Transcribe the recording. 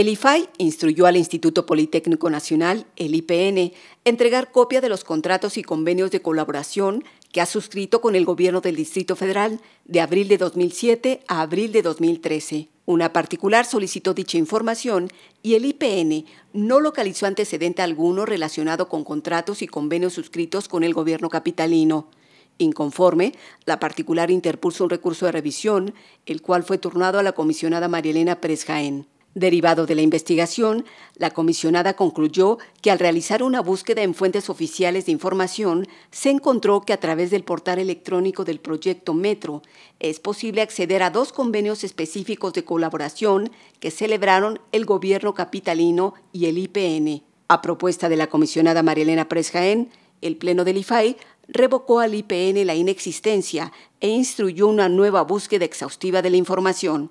El IFAI instruyó al Instituto Politécnico Nacional, el IPN, entregar copia de los contratos y convenios de colaboración que ha suscrito con el gobierno del Distrito Federal de abril de 2007 a abril de 2013. Una particular solicitó dicha información y el IPN no localizó antecedente alguno relacionado con contratos y convenios suscritos con el gobierno capitalino. Inconforme, la particular interpuso un recurso de revisión, el cual fue turnado a la comisionada Marielena Pérez Jaén. Derivado de la investigación, la comisionada concluyó que al realizar una búsqueda en fuentes oficiales de información, se encontró que a través del portal electrónico del proyecto Metro es posible acceder a dos convenios específicos de colaboración que celebraron el gobierno capitalino y el IPN. A propuesta de la comisionada Marielena Pérez Jaén, el Pleno del IFAI revocó al IPN la inexistencia e instruyó una nueva búsqueda exhaustiva de la información.